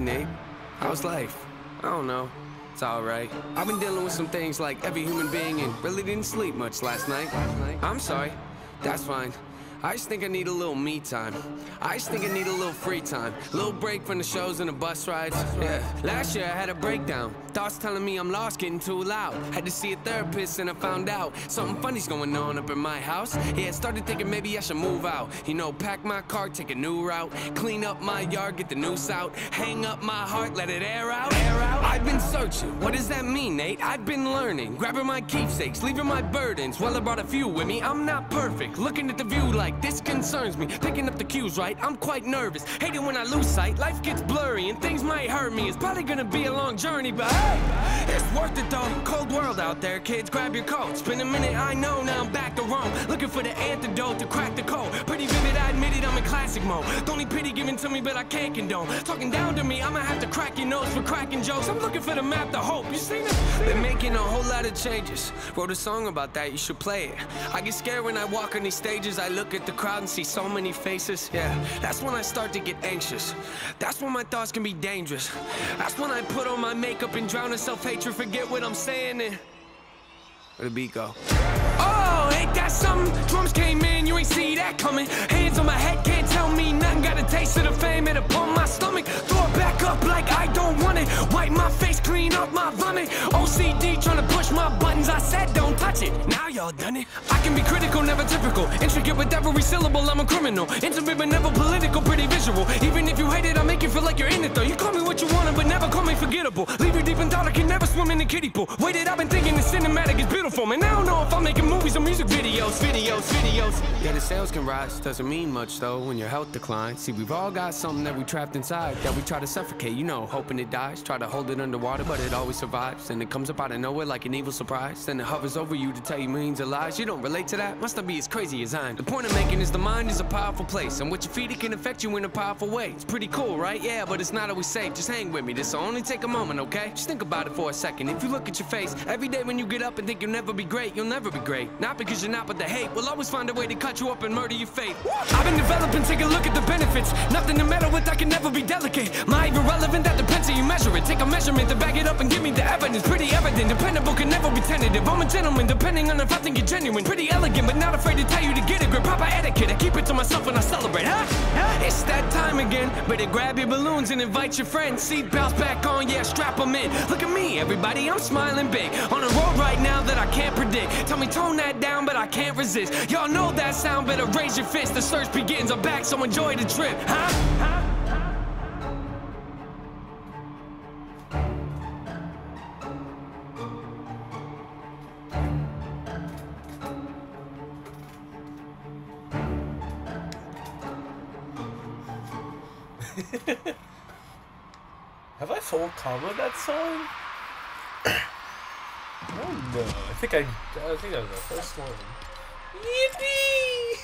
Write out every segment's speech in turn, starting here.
Nate. How's life? I don't know. It's alright. I've been dealing with some things like every human being and really didn't sleep much last night. I'm sorry. That's fine. I just think I need a little me time. I just think I need a little free time. Little break from the shows and the bus rides. Yeah. Last year I had a breakdown. Thoughts telling me I'm lost, getting too loud. Had to see a therapist and I found out something funny's going on up in my house. Yeah, started thinking maybe I should move out. You know, pack my car, take a new route. Clean up my yard, get the noose out. Hang up my heart, let it air out. Air out. I've been searching. What does that mean, Nate? I've been learning. Grabbing my keepsakes, leaving my burdens. Well, I brought a few with me. I'm not perfect. Looking at the view like like this concerns me. Picking up the cues right, I'm quite nervous. Hating when I lose sight, life gets blurry and things might hurt me. It's probably gonna be a long journey, but hey, it's worth it though. Cold world out there, kids, grab your coats. Been a minute, I know, now I'm back to roam. Looking for the antidote to crack the code. Classic mode. Don't need pity given to me, but I can't condone. Talking down to me, I'ma have to crack your nose for cracking jokes. I'm looking for the map to hope. You seen it? Been making a whole lot of changes. Wrote a song about that, you should play it. I get scared when I walk on these stages. I look at the crowd and see so many faces. Yeah, that's when I start to get anxious. That's when my thoughts can be dangerous. That's when I put on my makeup and drown in self-hatred, forget what I'm saying and... Where the beat go? Oh, ain't that something? Drums came in, you ain't see that coming. Taste of the fame, it'll pump my stomach. Throw it back up like I don't want it. Wipe my face, clean up my vomit. OCD trying to push my buttons. I said don't touch it. Now y'all done it. I can be critical, never typical. Intricate with every syllable, I'm a criminal. Intimate but never political, pretty visual. Even if you hate it, I make you feel like you're in it though. You call me what you wanted, but never call me forgettable. Leave you deep in I kiddie pool. Waited, I've been thinking the cinematic is beautiful, man. I don't know if I'm making movies or music videos, videos, videos. Yeah, the sales can rise, doesn't mean much though when your health declines. See, we've all got something that we trapped inside that we try to suffocate, you know, hoping it dies. Try to hold it underwater, but it always survives. And it comes up out of nowhere like an evil surprise. Then it hovers over you to tell you millions of lies. You don't relate to that? Must not be as crazy as I'm. The point I'm making is the mind is a powerful place, and what you feed it can affect you in a powerful way. It's pretty cool, right? Yeah, but it's not always safe. Just hang with me. This will only take a moment, okay? Just think about it for a second. If you look at your face, every day when you get up and think you'll never be great, you'll never be great. Not because you're not, but the hate will always find a way to cut you up and murder your fate. I've been developing, take a look at the benefits. Nothing to meddle with, I can never be delicate. My irrelevant, that depends how you measure it. Take a measurement to back it up and give me the evidence. Pretty evident, dependable can never be tentative. I'm a gentleman, depending on if I think you're genuine. Pretty elegant, but not afraid to tell you to get a grip. Proper etiquette, I keep it to myself when I celebrate, huh? It's that time again. Better grab your balloons and invite your friends. Seatbelts back on, yeah, strap them in. Look at me, everybody, I'm smiling big. On a road right now that I can't predict. Tell me, tone that down, but I can't resist. Y'all know that sound, better raise your fist. The search begins, I'm back, so enjoy the trip, huh? huh? Have I full combo that song? oh don't. I think I, I think that was the first one. Yippee!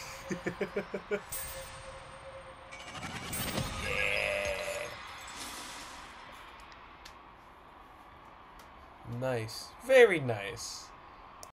yeah. Nice. Very nice.